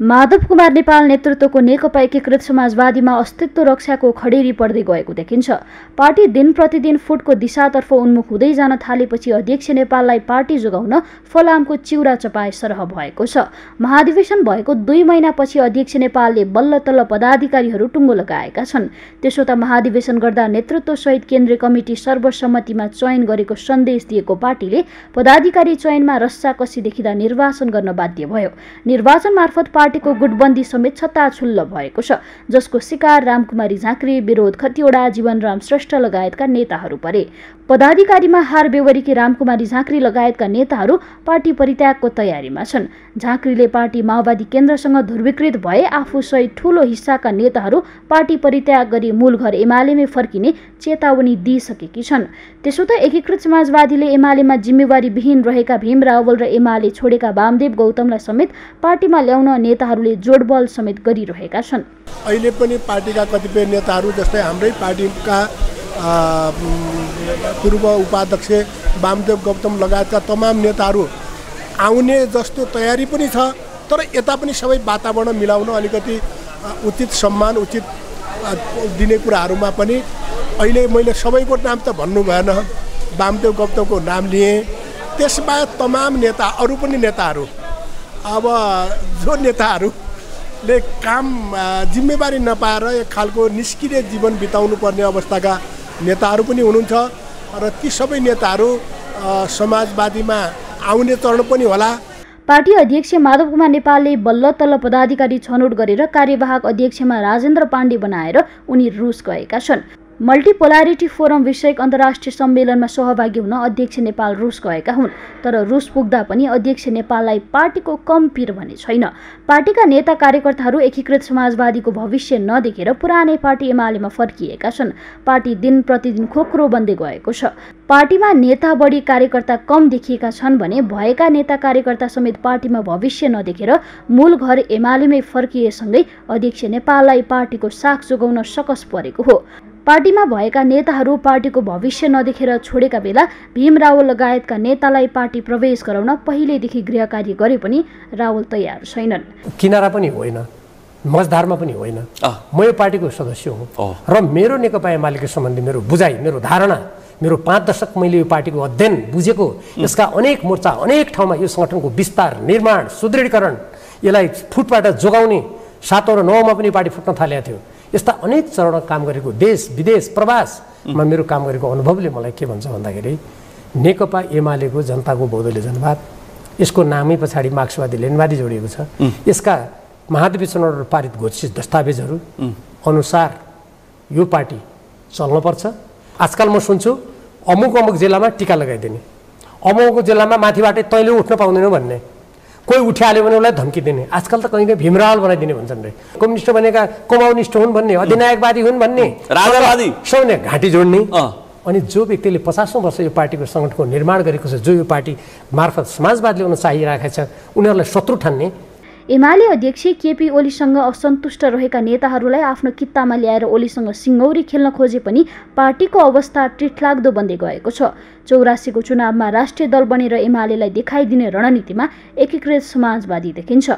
माधव कुमार नेपाल नेतृत्वको नेकपा एकीकृत समाजवादीमा अस्तित्व रक्षाको खडेरी पर्दै गएको देखिन्छ। पार्टी दिन प्रतिदिन फुटको दिशातर्फ उन्मुख हुँदै जान थालेपछि अध्यक्ष नेपाललाई पार्टी जोगाउन फलामको चिउरा चपाए सरह भएको छ। महाधिवेशन भएको दुई महिनापछि अध्यक्ष नेपालले बल्ल तल्ल पदाधिकारीहरू टुङ्गो लगाएका छन्। त्यसो त महाधिवेशन गर्दा नेतृत्वसहित केन्द्रीय कमिटी सर्वसम्मतिमा चयन गरेको सन्देश दिएको पार्टीले पदाधिकारी चयनमा रस्साकसी देखिँदा निर्वाचन गर्न बाध्य भयो। निर्वाचन मार्फत पार्टीको गुटबन्दी समेत छत्ताछुल्ल भएको छ जसको शिकार रामकुमारी झाँक्री विरोध खतिवडा जीवनराम श्रेष्ठ लगायतका नेताहरू परे। पदाधिकारीमा हार बेवरीकी रामकुमारी झाँक्री लगायतका नेताहरू पार्टी परित्यागको तयारीमा छन्। झाँक्रीले पार्टी माओवादी केन्द्रसँग ध्रुवीकृत भए आफूसहित ठूलो हिस्साका नेताहरू पार्टी परित्याग गरी मूल घर एमालेमै फर्किने चेतावनी दिइसकेकी छन्। त्यसो त एकीकृत समाजवादीले एमालेमा जिम्मेवारी विहीन रहेका भीम रावल र एमाले छोडेका वामदेव गौतमलाई समेत पार्टीमा ल्याउन नेताहरूले जोडबल समेत गरिरहेका छन्। अहिले पनि पार्टीका कतिपय नेताहरू जस्तै हाम्रै पार्टीका पूर्व उपाध्यक्ष वामदेव गौतम लगायतका तमाम नेताहरू आउने जस्तो तयारी पनि छ तर यता पनि सबै वातावरण मिलाउन अलिकति उचित सम्मान उचित दिने कुराहरूमा पनि अहिले मैले सबैको नाम त भन्नु भएन वामदेव गौतमको नाम लिएँ। त्यसबाहेक तमाम नेता अरू पनि नेताहरू अब जो नेताहरूले काम जिम्मेवारी नपाएर एक खालको निष्क्रिय जीवन बिताउनु पर्ने अवस्थाका नेताहरू पनि हुनुहुन्छ र ती सबै नेताहरू समाजवादीमा आउने चरण पनि होला। पार्टी अध्यक्ष माधव कुमार नेपालले बल्ल तल्ल पदाधिकारी छनौट गरेर कार्यवाहक अध्यक्षमा राजेन्द्र पाण्डे बनाएर उनी रुस गएका छन्। मल्टिपोलारिटी फोरम विषयक अन्तर्राष्ट्रिय सम्मेलनमा सहभागी हुन अध्यक्ष नेपाल रुस गएका हुन् तर रुस पुग्दा पनि अध्यक्ष नेपाललाई पार्टीको कम पिर भने छैन। पार्टीका नेता कार्यकर्ताहरू एकीकृत समाजवादीको भविष्य नदेखेर पुरानै पार्टी एमालेमा फर्किएका छन्। पार्टी दिन प्रतिदिन खोक्रो बन्दै गएको छ। पार्टीमा नेता बढी कार्यकर्ता कम देखिएका छन् भने भएका नेता कार्यकर्ता समेत पार्टीमा भविष्य नदेखेर मूल घर एमालेमै फर्किएसँगै अध्यक्ष नेपाललाई पार्टीको साख जोगाउन सकस परेको हो। पार्टीमा भएका नेताहरू पार्टीको भविष्य नदेखेर छोडेका बेला भीम रावल लगायतका नेतालाई पार्टी प्रवेश गराउन पहिलेदेखि गृह कार्य गरे पनि रावल तयार छैनन्। किनारा पनि होइन मजदारमा पनि होइन। म यो पार्टीको सदस्य हुँ र मेरो नेकपा एमालेको सम्बन्धी मेरो बुझाइ मेरो धारणा मेरो पाँच दशक मैले यो पार्टीको अध्ययन बुझेको यसका अनेक मोर्चा अनेक ठाउँमा यो सङ्गठनको विस्तार निर्माण सुदृढीकरण यसलाई फुटबाट जोगाउने सातौँ र नौमा पनि पार्टी फुट्न थालेको थियो। यस्ता अनेक चरण काम गरेको देश विदेश प्रवासमा मेरो काम गरेको अनुभवले मलाई के भन्छ भन्दाखेरि नेकपा एमालेको जनताको बौद्धले जनवाद यसको नामै पछाडि मार्क्सवादी लेनवादी जोडिएको छ। यसका महाधिवेशनहरू पारित घोषित दस्तावेजहरू अनुसार यो पार्टी चल्नुपर्छ। आजकल म सुन्छु अमुक अमुक जिल्लामा टिका लगाइदिने। अमुक जिल्लामा माथिबाटै तैँले उठ्न पाउँदैनौ भन्ने। कोही उठिहाल्यो भने उसलाई धम्की दिने। आजकल त कहीँ कहीँ भीमरावल बनाइदिने भन्छन् रे। कम्युनिस्ट भनेका कमाउनिस्ट हुन् भन्ने अधिनायकवादी हुन् भन्ने। राजावादी। सौर्य घाँटी जोड्ने। अनि जो व्यक्तिले पचासौँ वर्ष यो पार्टीको सङ्गठनको निर्माण गरेको छ जो यो पार्टी मार्फत समाजवाद ल्याउन चाहिरहेको छ उनीहरूलाई शत्रु ठान्ने एमाले अध्यक्ष केपी ओलीसँग असन्तुष्ट रहेका नेताहरूलाई आफ्नो कित्तामा ल्याएर ओलीसँग सिङ्गौरी खेल्न खोजे पनि पार्टीको अवस्था टिठलाग्दो बन्दै गएको छ। चौरासीको चुनावमा राष्ट्रिय दल बनेर एमालेलाई देखाइदिने रणनीतिमा एकीकृत समाजवादी देखिन्छ।